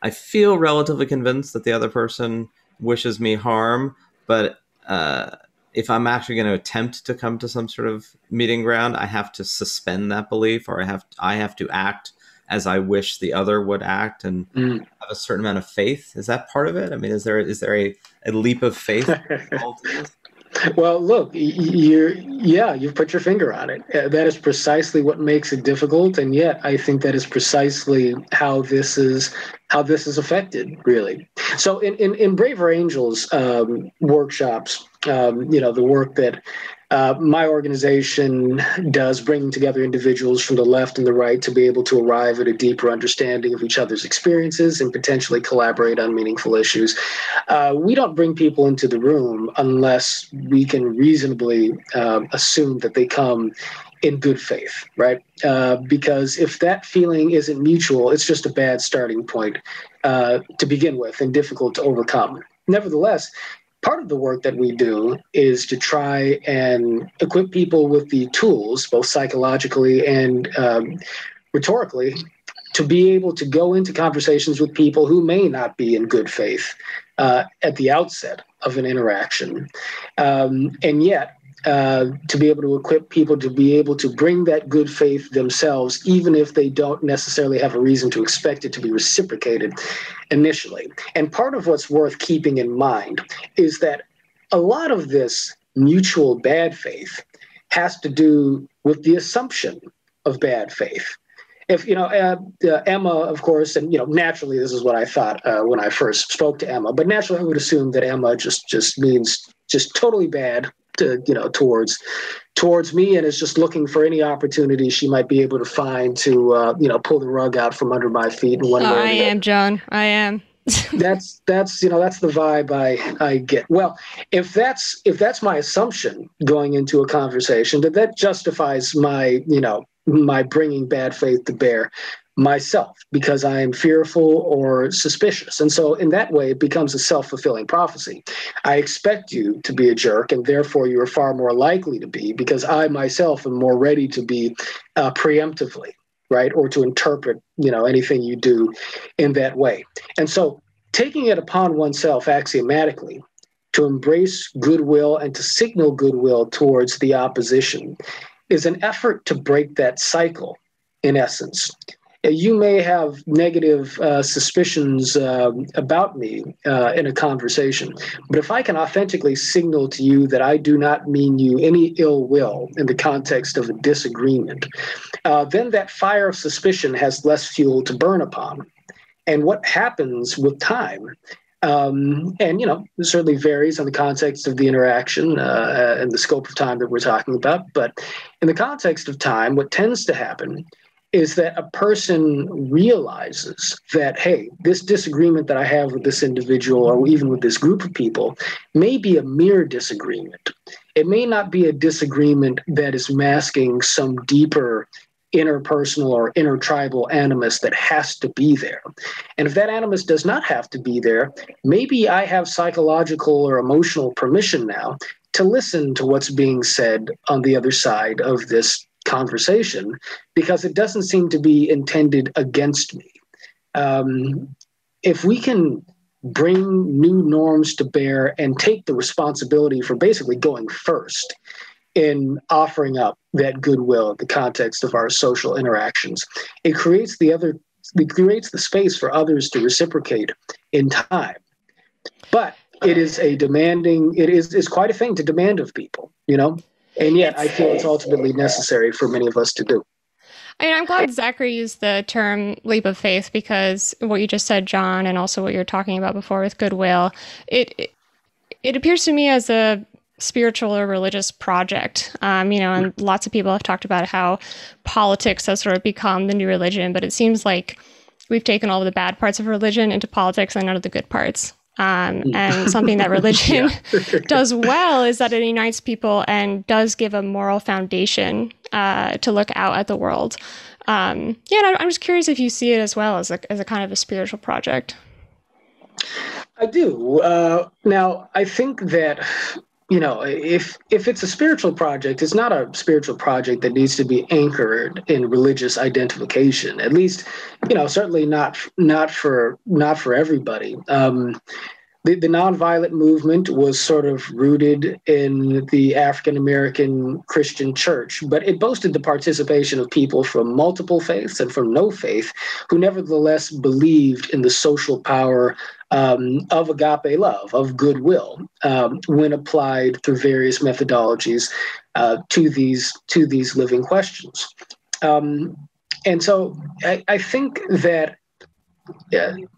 I feel relatively convinced that the other person wishes me harm, but uh, if I'm actually going to attempt to come to some sort of meeting ground, I have to suspend that belief, or I have I have to act as I wish the other would act, and mm. have a certain amount of faith. Is that part of it? I mean, is there is there a, a leap of faith? well, look, you're yeah, you've put your finger on it. Uh, that is precisely what makes it difficult, and yet I think that is precisely how this is how this is affected, really. So, in in, in Braver Angels um, workshops, um, you know, the work that uh, my organization does, bringing together individuals from the left and the right to be able to arrive at a deeper understanding of each other's experiences and potentially collaborate on meaningful issues. Uh, we don't bring people into the room unless we can reasonably uh, assume that they come in good faith, right? Uh, because if that feeling isn't mutual, it's just a bad starting point uh, to begin with and difficult to overcome. Nevertheless, part of the work that we do is to try and equip people with the tools, both psychologically and um, rhetorically, to be able to go into conversations with people who may not be in good faith uh, at the outset of an interaction. Um, and yet, uh, to be able to equip people to be able to bring that good faith themselves, even if they don't necessarily have a reason to expect it to be reciprocated initially. And part of what's worth keeping in mind is that a lot of this mutual bad faith has to do with the assumption of bad faith if you know uh, uh, Emma, of course, and you know naturally this is what I thought uh, when I first spoke to Emma. But naturally, I would assume that Emma just just means just totally bad to you know towards towards me and is just looking for any opportunity she might be able to find to uh, you know pull the rug out from under my feet in one oh, way. I am John. I am. that's that's you know that's the vibe I I get. Well, if that's if that's my assumption going into a conversation, that that justifies my you know my bringing bad faith to bear myself because I am fearful or suspicious. And so, in that way, it becomes a self fulfilling prophecy. I expect you to be a jerk, and therefore, you are far more likely to be because I myself am more ready to be uh, preemptively, right? Or to interpret, you know, anything you do in that way. And so, taking it upon oneself axiomatically to embrace goodwill and to signal goodwill towards the opposition is an effort to break that cycle in essence you may have negative uh, suspicions uh, about me uh, in a conversation, but if I can authentically signal to you that I do not mean you any ill will in the context of a disagreement, uh, then that fire of suspicion has less fuel to burn upon. And what happens with time um, and you know, it certainly varies on the context of the interaction uh, and the scope of time that we're talking about. But in the context of time, what tends to happen is that a person realizes that, hey, this disagreement that I have with this individual or even with this group of people may be a mere disagreement. It may not be a disagreement that is masking some deeper interpersonal or intertribal animus that has to be there. And if that animus does not have to be there, maybe I have psychological or emotional permission now to listen to what's being said on the other side of this conversation because it doesn't seem to be intended against me. Um, if we can bring new norms to bear and take the responsibility for basically going first in offering up that goodwill in the context of our social interactions, it creates the other it creates the space for others to reciprocate in time. But it is a demanding it is is quite a thing to demand of people, you know? And yet I feel it's ultimately necessary for many of us to do. I mean, I'm glad Zachary used the term leap of faith because what you just said, John, and also what you're talking about before with goodwill, it it, it appears to me as a spiritual or religious project. Um, you know, and lots of people have talked about how politics has sort of become the new religion, but it seems like we've taken all of the bad parts of religion into politics and none of the good parts. Um, mm. and something that religion does well is that it unites people and does give a moral foundation uh, to look out at the world. Um, yeah, I'm just curious if you see it as well as a, as a kind of a spiritual project. I do. Uh, now, I think that you know if if it's a spiritual project it's not a spiritual project that needs to be anchored in religious identification at least you know certainly not not for not for everybody. Um, the, the nonviolent movement was sort of rooted in the African American Christian church, but it boasted the participation of people from multiple faiths and from no faith who nevertheless believed in the social power um, of agape love, of goodwill, um, when applied through various methodologies uh, to these to these living questions. Um, and so I, I think that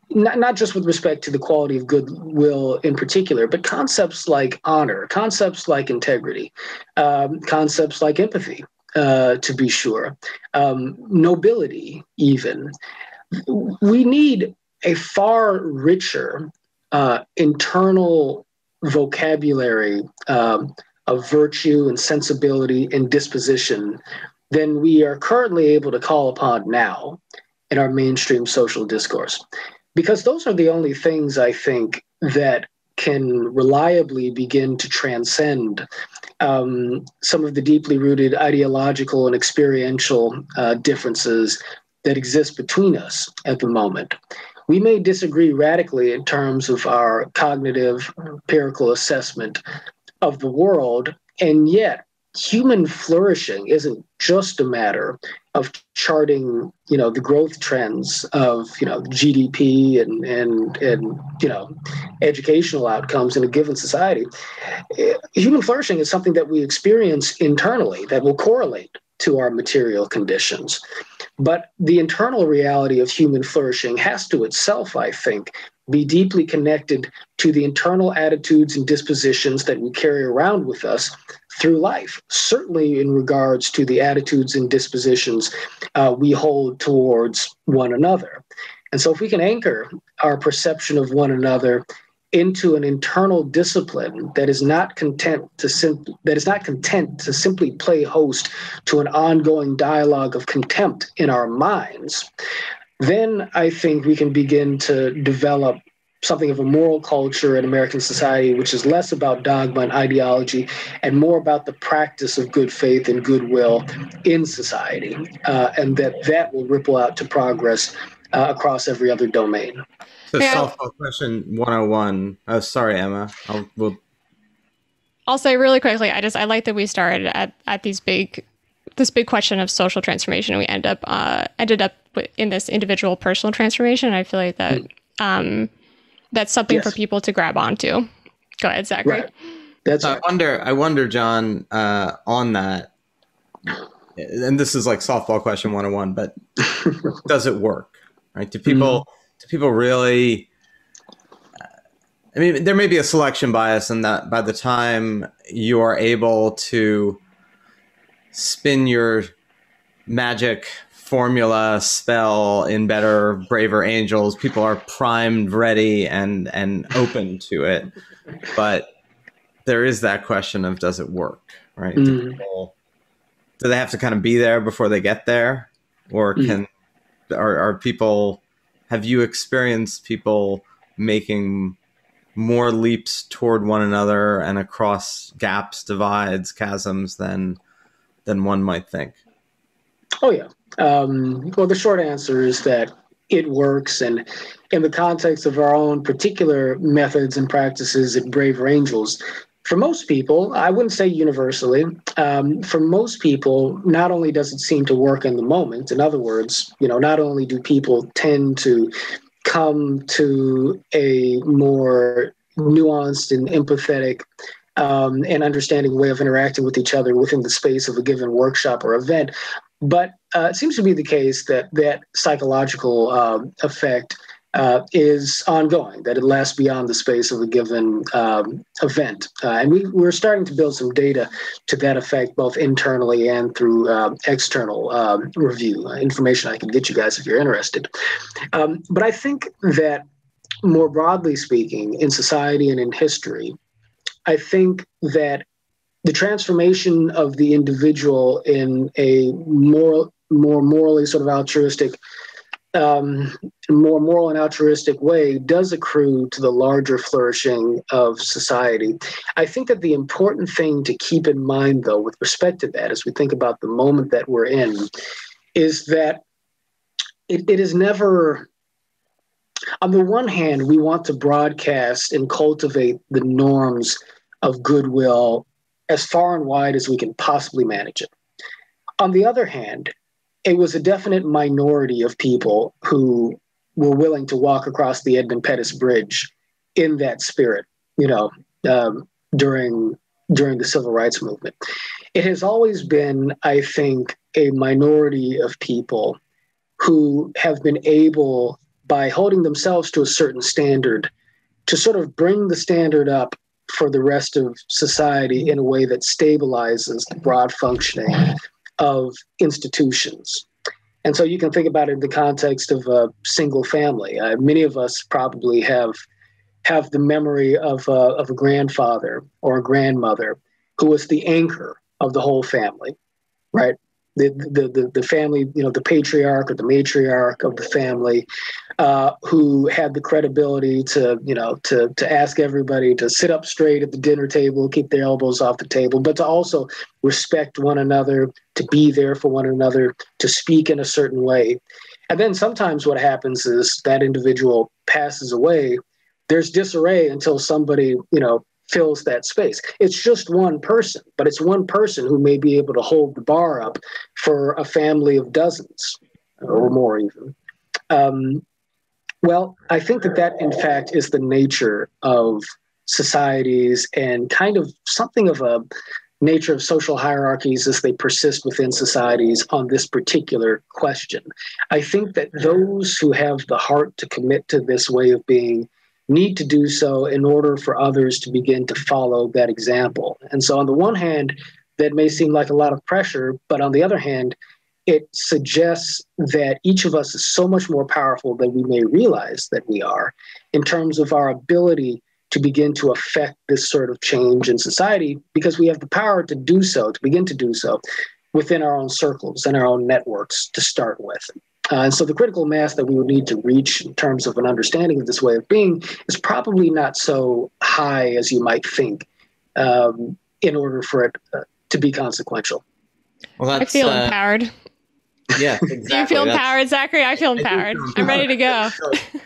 not, not just with respect to the quality of goodwill in particular, but concepts like honor, concepts like integrity, um, concepts like empathy, uh, to be sure, um, nobility, even. We need a far richer uh, internal vocabulary um, of virtue and sensibility and disposition than we are currently able to call upon now in our mainstream social discourse. Because those are the only things I think that can reliably begin to transcend um, some of the deeply rooted ideological and experiential uh, differences that exist between us at the moment. We may disagree radically in terms of our cognitive empirical assessment of the world. And yet, human flourishing isn't just a matter of charting, you know, the growth trends of, you know, GDP and and and you know, educational outcomes in a given society. Human flourishing is something that we experience internally that will correlate to our material conditions. But the internal reality of human flourishing has to itself, I think, be deeply connected to the internal attitudes and dispositions that we carry around with us through life, certainly in regards to the attitudes and dispositions uh, we hold towards one another. And so, if we can anchor our perception of one another into an internal discipline that is not content to sim- that is not content to simply play host to an ongoing dialogue of contempt in our minds, then I think we can begin to develop something of a moral culture in American society, which is less about dogma and ideology and more about the practice of good faith and goodwill in society, uh, and that that will ripple out to progress uh, across every other domain. So, yeah. softball question 101. Oh, sorry, Emma. I'll, we'll... I'll say really quickly. I just I like that we started at at these big this big question of social transformation. We end up uh, ended up in this individual personal transformation. I feel like that. Um, that's something yes. for people to grab onto. Go ahead, Zachary. Right. That's I wonder. I wonder, John, uh, on that. And this is like softball question 101, but does it work? Right? Do people mm-hmm. Do people really? I mean, there may be a selection bias in that by the time you are able to spin your magic formula spell in better braver angels people are primed ready and and open to it but there is that question of does it work right mm. do, people, do they have to kind of be there before they get there or mm. can mm. are, are people have you experienced people making more leaps toward one another and across gaps divides chasms than than one might think oh yeah um, well, the short answer is that it works. And in the context of our own particular methods and practices at Braver Angels, for most people, I wouldn't say universally, um, for most people, not only does it seem to work in the moment, in other words, you know, not only do people tend to come to a more nuanced and empathetic um, and understanding way of interacting with each other within the space of a given workshop or event, but uh, it seems to be the case that that psychological um, effect uh, is ongoing, that it lasts beyond the space of a given um, event. Uh, and we, we're starting to build some data to that effect, both internally and through uh, external um, review, information I can get you guys if you're interested. Um, but I think that more broadly speaking, in society and in history, I think that the transformation of the individual in a more more morally sort of altruistic um, more moral and altruistic way does accrue to the larger flourishing of society. I think that the important thing to keep in mind, though, with respect to that, as we think about the moment that we're in, is that it, it is never, on the one hand, we want to broadcast and cultivate the norms of goodwill as far and wide as we can possibly manage it. On the other hand, it was a definite minority of people who were willing to walk across the Edmund Pettus Bridge in that spirit, you know, um, during during the civil rights movement. It has always been, I think, a minority of people who have been able, by holding themselves to a certain standard, to sort of bring the standard up for the rest of society in a way that stabilizes the broad functioning of institutions. And so you can think about it in the context of a single family. Uh, many of us probably have have the memory of a, of a grandfather or a grandmother who was the anchor of the whole family, right? The, the, the, the family, you know, the patriarch or the matriarch of the family, uh, who had the credibility to, you know, to, to ask everybody to sit up straight at the dinner table, keep their elbows off the table, but to also respect one another, to be there for one another, to speak in a certain way. And then sometimes what happens is that individual passes away. There's disarray until somebody, you know, fills that space. It's just one person, but it's one person who may be able to hold the bar up for a family of dozens or more, even. Um, well, I think that that, in fact, is the nature of societies and kind of something of a nature of social hierarchies as they persist within societies on this particular question. I think that those who have the heart to commit to this way of being need to do so in order for others to begin to follow that example. And so, on the one hand, that may seem like a lot of pressure, but on the other hand, it suggests that each of us is so much more powerful than we may realize that we are in terms of our ability to begin to affect this sort of change in society because we have the power to do so, to begin to do so within our own circles and our own networks to start with. Uh, and so the critical mass that we would need to reach in terms of an understanding of this way of being is probably not so high as you might think um, in order for it uh, to be consequential. Well, I feel uh, empowered. Yeah, exactly. Do you feel empowered, Zachary? I feel empowered. I'm ready to go.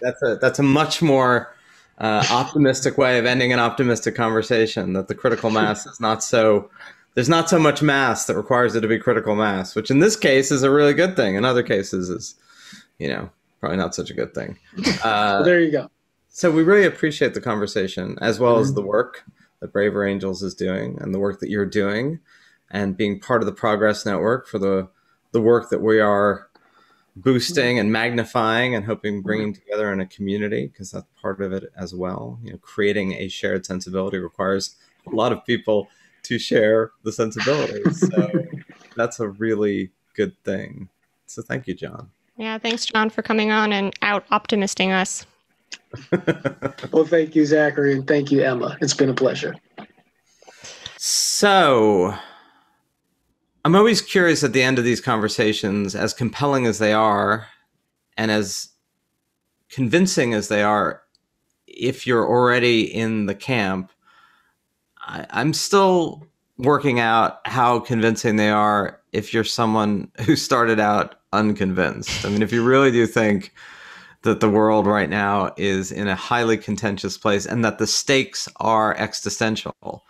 that's a that's a much more uh, optimistic way of ending an optimistic conversation. That the critical mass is not so. There's not so much mass that requires it to be critical mass, which in this case is a really good thing. In other cases, is you know probably not such a good thing. Uh, well, there you go. So we really appreciate the conversation as well mm-hmm. as the work that Braver Angels is doing and the work that you're doing and being part of the Progress Network for the the work that we are boosting and magnifying and hoping bringing together in a community because that's part of it as well you know creating a shared sensibility requires a lot of people to share the sensibilities. So that's a really good thing. So thank you john. Yeah thanks john for coming on and out optimisting us. Well thank you zachary and thank you emma. It's been a pleasure. So I'm always curious at the end of these conversations, as compelling as they are, and as convincing as they are, if you're already in the camp, I, I'm still working out how convincing they are if you're someone who started out unconvinced. I mean, if you really do think that the world right now is in a highly contentious place and that the stakes are existential,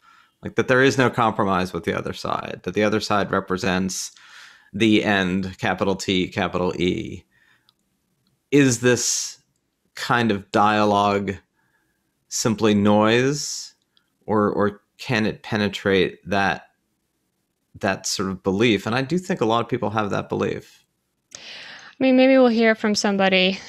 like that there is no compromise with the other side that the other side represents the end capital t capital e is this kind of dialogue simply noise or or can it penetrate that that sort of belief and i do think a lot of people have that belief i mean maybe we'll hear from somebody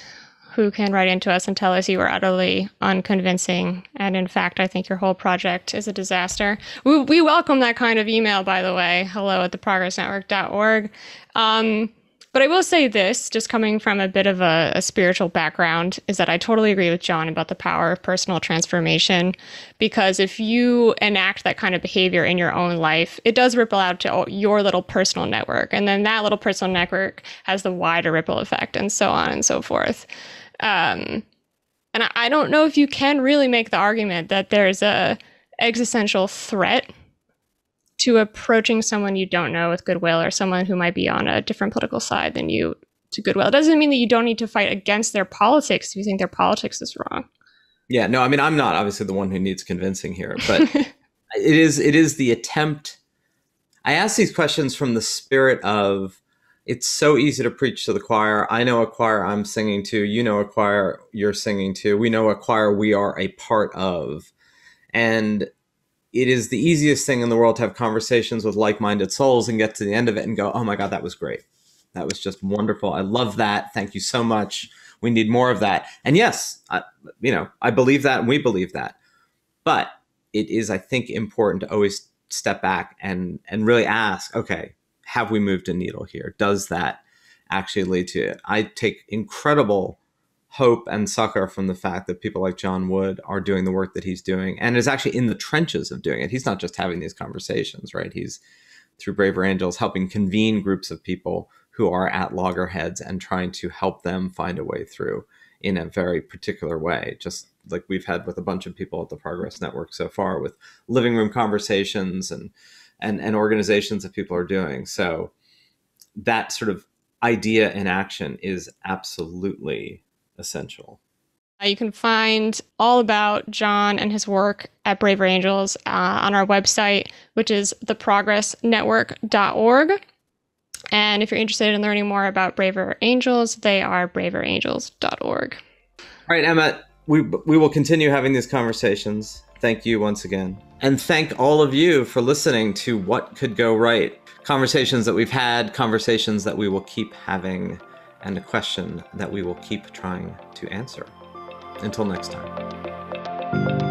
who can write into us and tell us you were utterly unconvincing. And in fact, I think your whole project is a disaster. We, we welcome that kind of email, by the way. Hello at theprogressnetwork.org. Um, but I will say this, just coming from a bit of a, a, spiritual background, is that I totally agree with John about the power of personal transformation. Because if you enact that kind of behavior in your own life, it does ripple out to your little personal network. And then that little personal network has the wider ripple effect, and so on and so forth. Um, and I, I don't know if you can really make the argument that there's a existential threat to approaching someone you don't know with goodwill or someone who might be on a different political side than you to goodwill. It doesn't mean that you don't need to fight against their politics if you think their politics is wrong. Yeah, no, I mean I'm not obviously the one who needs convincing here, but it is it is the attempt I ask these questions from the spirit of it's so easy to preach to the choir. I know a choir I'm singing to. You know a choir you're singing to. We know a choir we are a part of. And it is the easiest thing in the world to have conversations with like minded souls and get to the end of it and go, oh my God, that was great. That was just wonderful. I love that. Thank you so much. We need more of that. And yes, I, you know, I believe that and we believe that. But it is, I think, important to always step back and and really ask, okay, have we moved a needle here? Does that actually lead to it? I take incredible hope and succor from the fact that people like John Wood are doing the work that he's doing and is actually in the trenches of doing it. He's not just having these conversations, right? He's through Braver Angels helping convene groups of people who are at loggerheads and trying to help them find a way through in a very particular way, just like we've had with a bunch of people at the Progress Network so far with living room conversations and and, and organizations that people are doing. So that sort of idea in action is absolutely essential. Uh, you can find all about John and his work at Braver Angels uh, on our website, which is theprogressnetwork.org. And if you're interested in learning more about Braver Angels, they are braverangels.org. All right, Emma, we, we will continue having these conversations. Thank you once again. And thank all of you for listening to What Could Go Right. Conversations that we've had, conversations that we will keep having, and a question that we will keep trying to answer. Until next time.